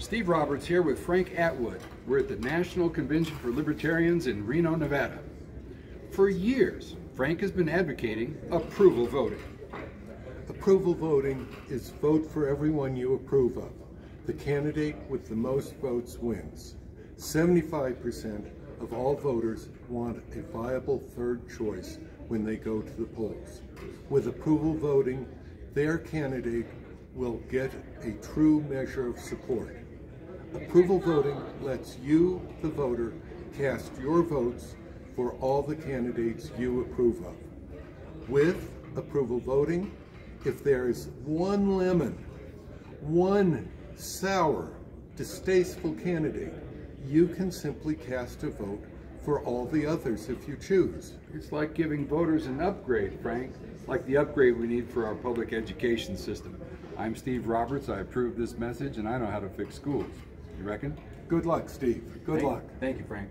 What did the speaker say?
Steve Roberts here with Frank Atwood. We're at the National Convention for Libertarians in Reno, Nevada. For years, Frank has been advocating approval voting. Approval voting is vote for everyone you approve of. The candidate with the most votes wins. 75% of all voters want a viable third choice when they go to the polls. With approval voting, their candidate will get a true measure of support. Approval voting lets you, the voter, cast your votes for all the candidates you approve of. With approval voting, if there is one lemon, one sour, distasteful candidate, you can simply cast a vote for all the others if you choose. It's like giving voters an upgrade, Frank, like the upgrade we need for our public education system. I'm Steve Roberts, I approve this message, and I know how to fix schools. You reckon? Good luck, Steve. Good Thank- luck. Thank you, Frank.